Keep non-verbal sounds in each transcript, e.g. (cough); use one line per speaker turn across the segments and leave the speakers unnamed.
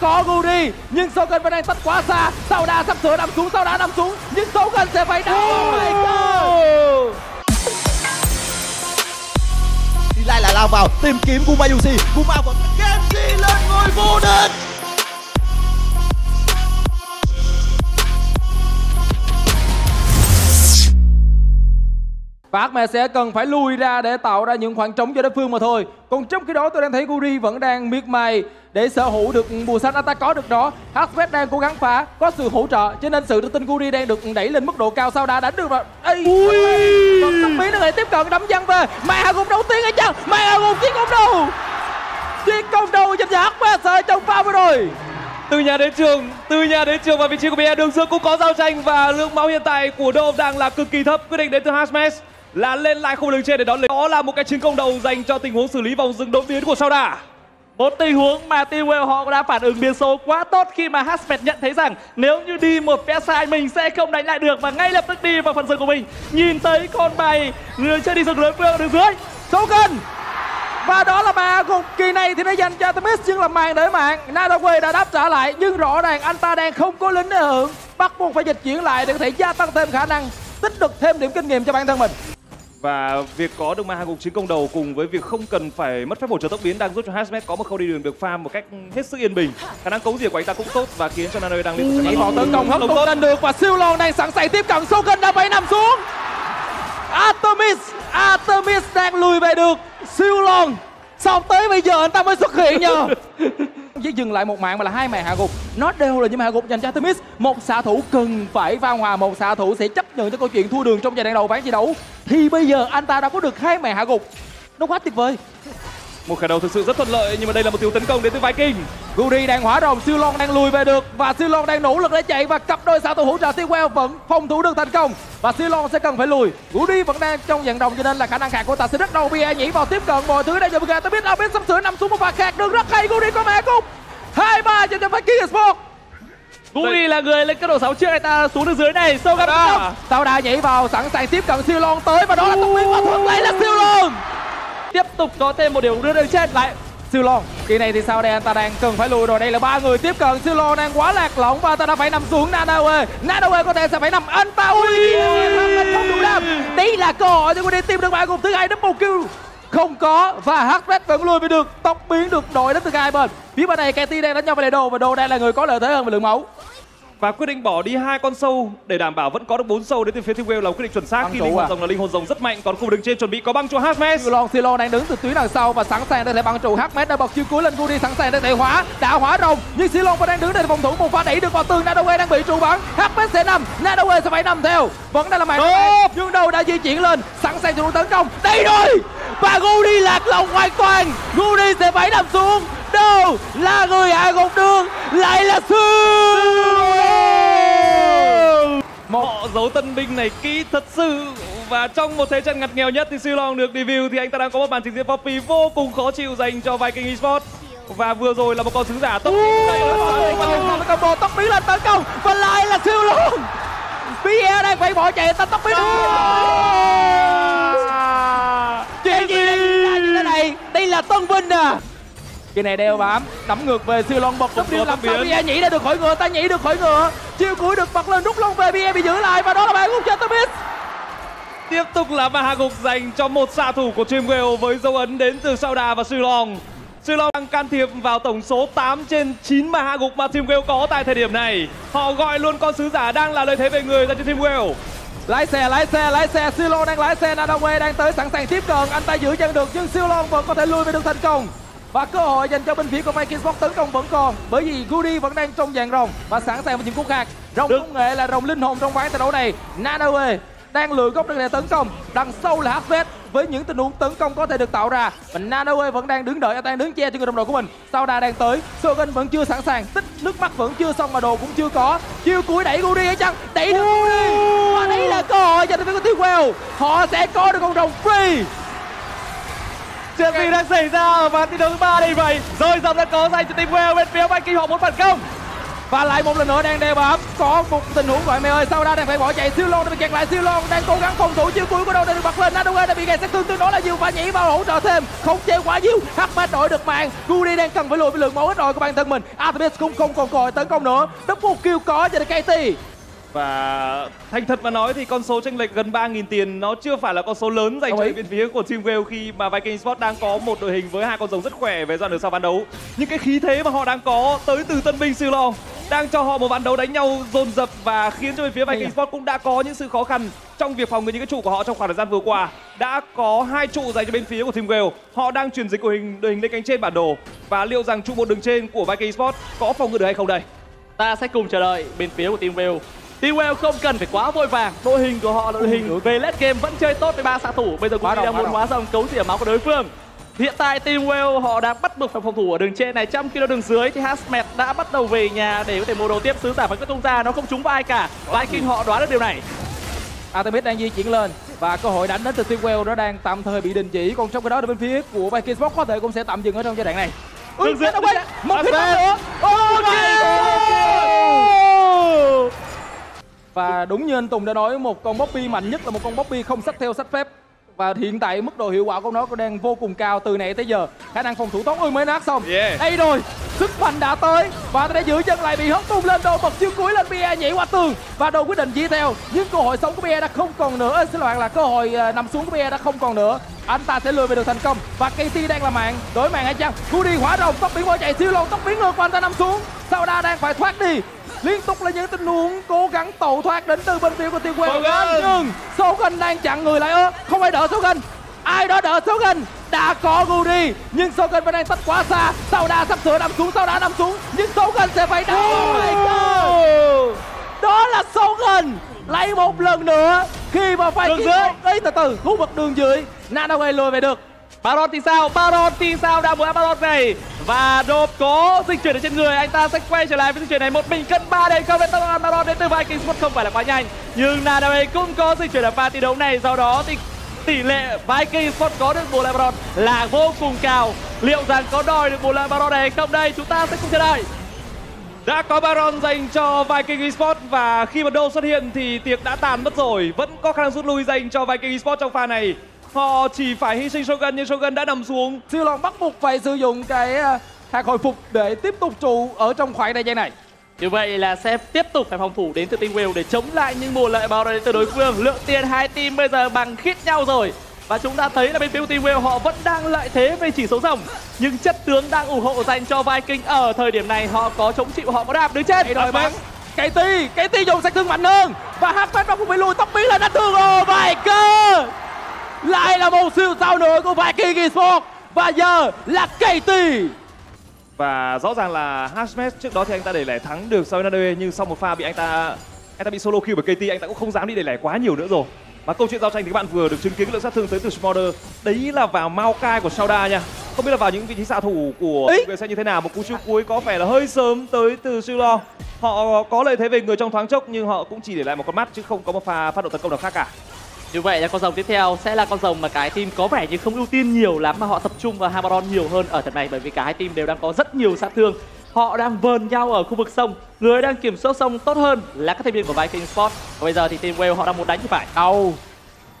có Guri nhưng Soken vẫn đang tách quá xa. Sau đà sắp sửa nằm xuống sau đà nằm xuống. Nhưng Soken sẽ phải đau oh my god!
Lại là lao vào tìm kiếm Guma Yushi Guma vẫn Genji lên ngôi vô địch
Và Ahmed sẽ cần phải lùi ra để tạo ra những khoảng trống cho đối phương mà thôi. Còn trong khi đó tôi đang thấy Guri vẫn đang miệt mài để sở hữu được bùa xanh anh ta có được đó. Ahmed đang cố gắng phá có sự hỗ trợ cho nên sự tự tin Guri đang được đẩy lên mức độ cao. Sau đã đánh được rồi? Ây, Còn tóc biến tiếp cận đấm dân về. Mai Hà Gục đầu tiên hay chăng Mai Hà Gục tiến công đầu Tiến công đầu dành cho ở trong pha vừa rồi.
Từ nhà đến trường từ nhà đến trường và vị trí của bia đường dương cũng có giao tranh và lượng máu hiện tại của Dome đang là cực kỳ thấp. Quyết định đến từ Hasmes là lên lại khu đường trên để đón lấy. Đó là một cái chiến công đầu dành cho tình huống xử lý vòng dừng đột biến của sao đà
một tình huống mà Teamwell họ đã phản ứng biến số quá tốt khi mà Hasmet nhận thấy rằng nếu như đi một phe sai mình sẽ không đánh lại được và ngay lập tức đi vào phần rừng của mình. Nhìn thấy con bài người chơi đi rừng lớn ở đường dưới
Soken và đó là mà gục kỳ này thì nó dành cho Temis nhưng là màn để mạng. Nadaway đã đáp trả lại, nhưng rõ ràng anh ta đang không có lính để hưởng. Bắt buộc phải dịch chuyển lại để có thể gia tăng thêm khả năng, tích được thêm điểm kinh nghiệm cho bản thân mình
và việc có được ma hai gục chiến công đầu cùng với việc không cần phải mất phép bổ trợ tốc biến đang giúp cho Hasmet có một khâu đi đường được farm một cách hết sức yên bình. Khả năng cấu rỉa của anh ta cũng tốt và khiến cho Nanoe đang liên tục
vào tấn công hất tung lên được và siêu lon đang sẵn sàng tiếp cận. Soken đã phải nằm xuống. Artemis Artemis đang lùi về được siêu lon Sao tới bây giờ anh ta mới xuất hiện nhờ (laughs) Chỉ dừng lại một mạng mà là hai mạng hạ gục. Nó đều là những mạng hạ gục dành cho Artemis. Một xạ thủ cần phải va hòa, Một xạ thủ sẽ chấp nhận cho câu chuyện thua đường trong giai đoạn đầu ván thi đấu. Thì bây giờ anh ta đã có được hai mạng hạ gục. Nó quá tuyệt vời
một khởi đầu thực sự rất thuận lợi nhưng mà đây là một thiếu tấn công đến từ Viking.
Guri đang hỏa rồng, Siêu Long đang lùi về được và Siêu Long đang nỗ lực để chạy và cặp đôi xạ thủ hỗ trợ Tiêu vẫn phòng thủ được thành công và Siêu Long sẽ cần phải lùi. Guri vẫn đang trong vận động cho nên là khả năng khạc của ta sẽ rất đầu. Bia nhảy vào tiếp cận mọi thứ đây cho Bia ta biết biết sắp sửa nằm xuống một pha khạc được rất hay. Guri có mẹ cung hai ba cho cho Viking Sport.
Guri là người lên cấp độ 6 trước người ta xuống được dưới này sâu gặp
Sao đà nhảy vào sẵn sàng tiếp cận Siêu Long tới và đó là tốc biến và thuận lấy là Siêu Long
tiếp tục có thêm một điểm đưa đường chết. Lại
siêu lon kỳ này thì sao đây? Anh ta đang cần phải lùi rồi. Đây là ba người tiếp cận. Siêu lon đang quá lạc lõng và ta đã phải nằm xuống. Nanawe nanawe có thể sẽ phải nằm. Anh ta ui không đủ đam. Đấy là cơ hội cho đi tìm được bạn cùng thứ hai double kill. Không có và Hắc vẫn lùi về được. Tốc biến được đội đến từ hai bên. Phía bên này Katy đang đánh nhau với đồ và đồ đang là người có lợi thế hơn về lượng máu
và quyết định bỏ đi hai con sâu để đảm bảo vẫn có được bốn sâu đến từ phía Team là quyết định chuẩn xác băng khi linh hồn à? rồng là linh hồn rồng rất mạnh. Còn khu đứng trên chuẩn bị có băng trụ Hermes
Silon Silon đang đứng từ tuyến đằng sau và sẵn sàng để thể băng trụ Hermes đã bật chiêu cuối lên Rudy sẵn sàng để thể hóa đã hóa rồng. Nhưng Silon vẫn đang đứng để phòng thủ một pha đẩy được vào tường. Nadawe đang bị trụ bắn. Hermes sẽ nằm. Nadawe sẽ phải nằm theo. Vẫn đang là màn nhưng đầu đã di chuyển lên. Sẵn sàng cho tấn công. Đây rồi! Và Rudy lạc lòng hoàn toàn. Rudy sẽ phải nằm xuống. Đâu là người hạ gục đường? Lại là Sương
một họ giấu tân binh này kỹ thật sự. Và trong một thế trận ngặt nghèo nhất thì Silong được review thì anh ta đang có một màn trình diễn Poppy vô cùng khó chịu dành cho Viking Esports. Và vừa rồi là một con sứ giả tốc
combo tốc biến lên tấn công. Và lại là siêu luôn Pierre đang phải bỏ chạy ta tốc biến chuyện gì như thế này đây là tân vinh à cái này đeo bám. Đấm ngược về siêu long bật một điều làm sao bia nhảy ra được khỏi ngựa ta nhảy được khỏi ngựa. Chiêu cuối được bật lên rút long về bia bị giữ lại và đó là bàn gục cho Tomis
tiếp tục là hạ gục dành cho một xạ thủ của Dreamwell với dấu ấn đến từ sau đà và siêu long. Siêu long đang can thiệp vào tổng số 8 trên 9 mà hạ gục mà Teamwell có tại thời điểm này. Họ gọi luôn con sứ giả đang là lợi thế về người ra cho Teamwell
lái xe lái xe lái xe. Silo đang lái xe. Nadawe đang tới sẵn sàng tiếp cận. Anh ta giữ chân được nhưng Silo vẫn có thể lui về được thành công và cơ hội dành cho bên phía của Viking Sport tấn công vẫn còn bởi vì Goody vẫn đang trong dàn rồng và sẵn sàng với những cú khác. Rồng công nghệ là rồng linh hồn trong ván trận đấu này. Nanawe đang lựa góc để tấn công. Đằng sau là HV với những tình huống tấn công có thể được tạo ra. Và Nanawe vẫn đang đứng đợi đang đứng che cho người đồng đội của mình. Sau đà đang tới Sogan vẫn chưa sẵn sàng. Tích nước mắt vẫn chưa xong mà đồ cũng chưa có. Chiêu cuối đẩy Goody hay chăng? Đẩy được Goody và đấy là cơ hội dành cho phía của Tiêu họ sẽ có được con rồng free
chuyện gì đang xảy ra ở ván thi đấu thứ ba đây vậy? Rồi, dòng đã có dành cho team well bên phía Viking họ muốn phản công.
Và lại một lần nữa đang đeo bám, có một tình huống gọi mẹ ơi sau đó đang phải bỏ chạy? Siêu Long đã bị kẹt lại, siêu Long đang cố gắng phòng thủ, chiêu cuối của đâu đang được bật lên. Nadoe đã bị kẹt sát thương, tương đối là nhiều và nhảy vào hỗ trợ thêm. Không chế quá nhiều, Hắc đổi được mạng. Guri đang cần phải lùi với lượng máu ít rồi của bản thân mình. Artemis cũng không còn còi tấn công nữa. Double kill có cho được KT
và thành thật mà nói thì con số chênh lệch gần 3.000 tiền nó chưa phải là con số lớn dành cho bên phía của Team Gale khi mà Viking Sport đang có một đội hình với hai con rồng rất khỏe về giai đoạn sau ván đấu. Những cái khí thế mà họ đang có tới từ tân binh Sư Long đang cho họ một ván đấu đánh nhau dồn dập và khiến cho bên phía Viking Sport cũng đã có những sự khó khăn trong việc phòng ngự những cái trụ của họ trong khoảng thời gian vừa qua. Đã có hai trụ dành cho bên phía của Team Gale. Họ đang chuyển dịch đội hình đội hình lên cánh trên bản đồ và liệu rằng trụ một đường trên của Viking Sport có phòng ngự được hay không đây?
ta sẽ cùng chờ đợi bên phía của team Wales Wales không cần phải quá vội vàng. Đội hình của họ là đội hình về late game vẫn chơi tốt với ba xạ thủ. Bây giờ cũng đang muốn hóa dòng cấu xỉa máu của đối phương. Hiện tại team Wales họ đang bắt buộc phải phòng thủ ở đường trên này trong khi đó đường dưới thì Hasmet đã bắt đầu về nhà để có thể mua đồ tiếp. Sứ giả vẫn cứ tung ra nó không trúng vào ai cả. Viking họ đoán được điều này.
Artemis đang di chuyển lên và cơ hội đánh đến từ Team Well nó đang tạm thời bị đình chỉ. Còn trong cái đó thì bên phía của Viking Sport có thể cũng sẽ tạm dừng ở trong giai đoạn này.
Đường dưới,
đâu
dưới.
một hit nữa. Ok! Và đúng như anh Tùng đã nói một con Bobby mạnh nhất là một con Bobby không sách theo sách phép. Và hiện tại mức độ hiệu quả của nó cũng đang vô cùng cao từ nãy tới giờ. Khả năng phòng thủ tốt. Ui mới nát xong.
Yeah.
đây rồi. Sức mạnh đã tới. Và đã giữ chân lại bị hất tung lên đồ bật chiêu cuối lên Bia nhảy qua tường. Và đồ quyết định dí theo. Nhưng cơ hội sống của Bia đã không còn nữa. Ê, xin lỗi là cơ hội à, nằm xuống của Bia đã không còn nữa. Anh ta sẽ lừa về được thành công. Và KT đang là mạng. Đối mạng hay chăng? Cudi hỏa rồng. Tóc biến bỏ chạy siêu lon tóc biến ngược và anh ta nằm xuống. Sau đó đang phải thoát đi liên tục là những tình huống cố gắng tẩu thoát đến từ bên phía của Tiêu Quang. Nhưng Sogan đang chặn người lại ơ không ai đỡ Sogan ai đó đỡ Sogan đã có Gudi nhưng Sogan vẫn đang tách quá xa. Sau đa sắp sửa nằm xuống sau đá nằm xuống nhưng Sogan sẽ phải đỡ. Oh my God. đó là Sogan lấy một lần nữa khi mà phải kiếm một ấy từ từ khu vực đường dưới. Nanaway lùi về được
Baron thì sao? Baron thì sao? Đã muốn áp Baron này Và Dope có dịch chuyển ở trên người Anh ta sẽ quay trở lại với dịch chuyển này Một mình cân 3 đến không đến Baron Baron đến từ Viking Sport không phải là quá nhanh Nhưng Nadaway cũng có dịch chuyển ở pha thi đấu này Do đó thì tỷ lệ Viking Sport có được bộ lại Baron là vô cùng cao Liệu rằng có đòi được bộ lại Baron này hay không đây? Chúng ta sẽ cùng chờ đợi
Đã có Baron dành cho Viking Esports và khi mà Đô xuất hiện thì tiệc đã tàn mất rồi. Vẫn có khả năng rút lui dành cho Viking Esports trong pha này. Họ chỉ phải hy sinh Shogun nhưng Shogun đã nằm xuống.
siêu long bắt buộc phải sử dụng cái à, hạt hồi phục để tiếp tục trụ ở trong khoảng thời gian này
Như vậy là sẽ tiếp tục phải phòng thủ đến từ Team Wales để chống lại những mùa lợi báo đến từ đối phương. Lượng tiền hai team bây giờ bằng khít nhau rồi. Và chúng ta thấy là bên phía Team Wales họ vẫn đang lợi thế về chỉ số rồng. Nhưng chất tướng đang ủng hộ dành cho Viking ở thời điểm này họ có chống chịu họ có đạp đứng trên.
Rồi bắn KT KT dùng sát thương mạnh hơn và bắt buộc phải lùi tóc biến lên đánh thương oh my god lại là một siêu sao nữa của Viking Esports và giờ là KT
Và rõ ràng là Hashmet trước đó thì anh ta để lẻ thắng được sau Nade nhưng sau một pha bị anh ta anh ta bị solo kill bởi KT anh ta cũng không dám đi để lẻ quá nhiều nữa rồi. Và câu chuyện giao tranh thì các bạn vừa được chứng kiến lượng sát thương tới từ Smolder. Đấy là vào Maokai của Sauda nha. Không biết là vào những vị trí xạ thủ của người sẽ như thế nào. Một cú chiêu cuối có vẻ là hơi sớm tới từ Silo. Họ có lợi thế về người trong thoáng chốc nhưng họ cũng chỉ để lại một con mắt chứ không có một pha phát động tấn công nào khác cả.
Như vậy là con rồng tiếp theo sẽ là con rồng mà cái team có vẻ như không ưu tiên nhiều lắm mà họ tập trung vào Hamaron nhiều hơn ở trận này bởi vì cả hai team đều đang có rất nhiều sát thương. Họ đang vờn nhau ở khu vực sông, người đang kiểm soát sông tốt hơn là các thành viên của Viking Sport. Và bây giờ thì team Wales họ đang muốn đánh thì phải.
đầu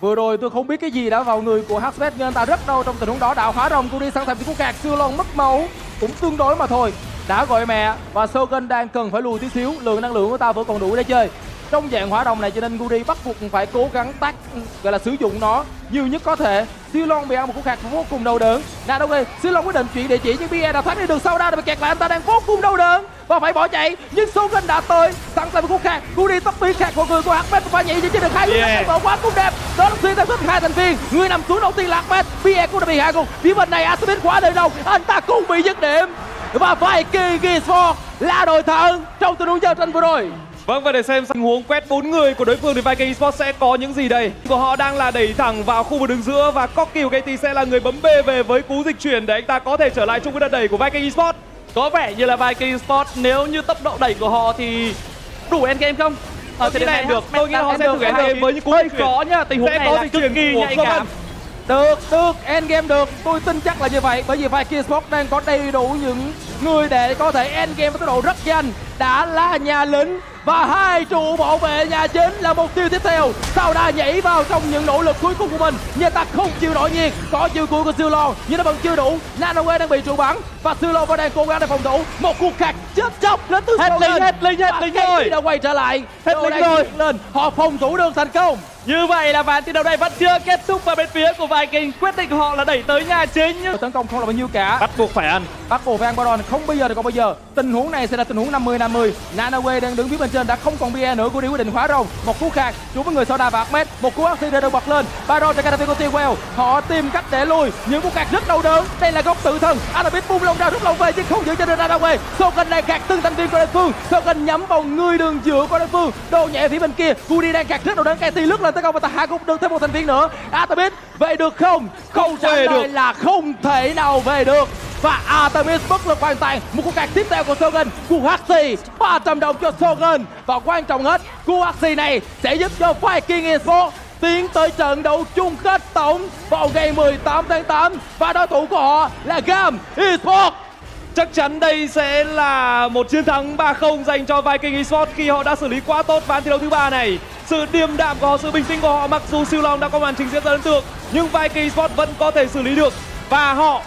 vừa rồi tôi không biết cái gì đã vào người của Hasbet nhưng anh ta rất đau trong tình huống đó đạo hóa rồng đi sẵn sàng viên của cạc siêu lon mất máu cũng tương đối mà thôi đã gọi mẹ và Sogan đang cần phải lùi tí xíu lượng năng lượng của ta vẫn còn đủ để chơi trong dạng hỏa đồng này cho nên Gudi bắt buộc phải cố gắng tác gọi là sử dụng nó nhiều nhất có thể. Siêu lon bị ăn một cú khạc vô cùng đau đớn. Nà đâu ghê siêu lon quyết định chuyển địa chỉ nhưng bia đã thoát đi được sau đó bị kẹt lại anh ta đang vô cùng đau đớn và phải bỏ chạy. Nhưng Sogan đã tới sẵn sàng một cú khạc. Gudi tóc biến khạc của người của Ahmed và nhảy chỉ được hai cú
Yeah.
khạc quá cũng đẹp. Đó là xuyên theo xuất hai thành viên. Người nằm xuống đầu tiên là Ahmed. Bia cũng đã bị hạ gục. Phía bên này Asmin quá đời đầu. Anh ta cũng bị dứt điểm. Và Viking Esports là đội thắng trong tình huống giao tranh vừa rồi
Vâng và để xem tình huống quét bốn người của đối phương thì Viking Esports sẽ có những gì đây? Của họ đang là đẩy thẳng vào khu vực đường giữa và Cocky của KT sẽ là người bấm B về với cú dịch chuyển để anh ta có thể trở lại chung với đợt đẩy của Viking Esports.
Có vẻ như là Viking Sport nếu như tốc độ đẩy của họ thì đủ endgame không? Ở
Tôi nghĩ là được. Tôi nghĩ là họ sẽ thử endgame với những cú dịch chuyển.
khó nhá, tình huống
Sẽ
này
có
là cực kỳ
của
nhạy cảm.
Được, được, endgame được Tôi tin chắc là như vậy Bởi vì Viking Sport đang có đầy đủ những người để có thể end game với tốc độ rất nhanh đã là nhà lính và hai trụ bảo vệ nhà chính là mục tiêu tiếp theo. Sau đã nhảy vào trong những nỗ lực cuối cùng của mình? Nhưng ta không chịu nổi nhiệt có chiều cuối của lon nhưng nó vẫn chưa đủ. Nanoe đang bị trụ bắn và lon vẫn đang cố gắng để phòng thủ. Một cuộc khạc chết chóc đến từ
Hết
lên.
hết lính, hết
KT
rồi.
đã quay trở lại
Hết
đang
rồi.
lên. Họ phòng thủ được thành công
Như vậy là ván thi đấu này vẫn chưa kết thúc và bên phía của Viking quyết định họ là đẩy tới nhà chính. Nhưng
tấn công không là bao nhiêu cả.
Bắt buộc phải ăn.
Bắt buộc phải ăn Baron không bây giờ thì còn bây giờ. Tình huống này sẽ là tình huống 50 50 Nanawe đang đứng phía bên trên đã không còn bia nữa. Goody quyết định khóa rồng. Một cú khạc chú với người Soda và Ahmed. Một cú axi được bật lên. Baron cho Catafi của T-Well họ tìm cách để lui những cú khạc rất đau đớn. Đây là góc tự thân Anabit bung lông ra rút lâu về nhưng không giữ cho được Nanawe Soken đang khạc từng thành viên của đối phương. Soken nhắm vào người đường giữa của đối phương. Đồ nhẹ phía bên kia. Goody đang khạc rất đau đớn. KT lướt lên tấn công và ta hạ gục được thêm một thành viên nữa. Atabit về được không? Không trả
về
lời
được.
là không thể nào về được. Và Artemis bất lực hoàn toàn. Một cuộc cạc tiếp theo của Sogan cú Haxi 300 đồng cho Sogan và quan trọng hết cú Haxi này sẽ giúp cho Viking Esports tiến tới trận đấu chung kết tổng vào ngày 18 tháng 8 và đối thủ của họ là Gam Esports.
Chắc chắn đây sẽ là một chiến thắng 3-0 dành cho Viking Esports khi họ đã xử lý quá tốt ván thi đấu thứ ba này. Sự điềm đạm của họ, sự bình tĩnh của họ mặc dù siêu long đã có màn trình diễn rất ấn tượng nhưng Viking Esports vẫn có thể xử lý được. Và họ